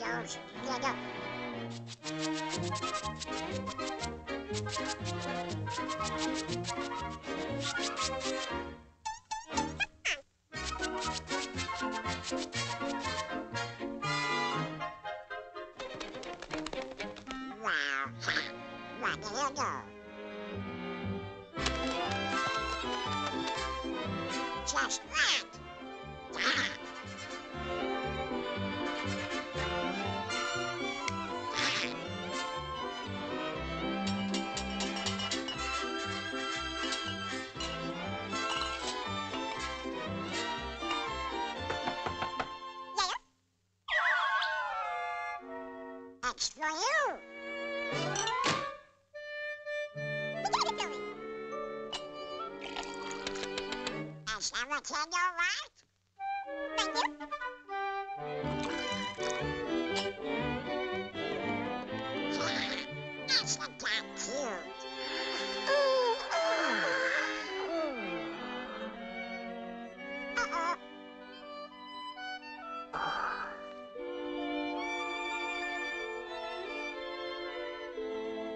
Wow. Hell go? Just that. That's for you. Is everything all right? Thank you.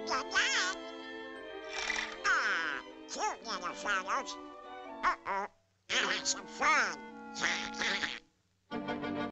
Good luck. Ah, cute little fellows. Uh-oh. I want some fun.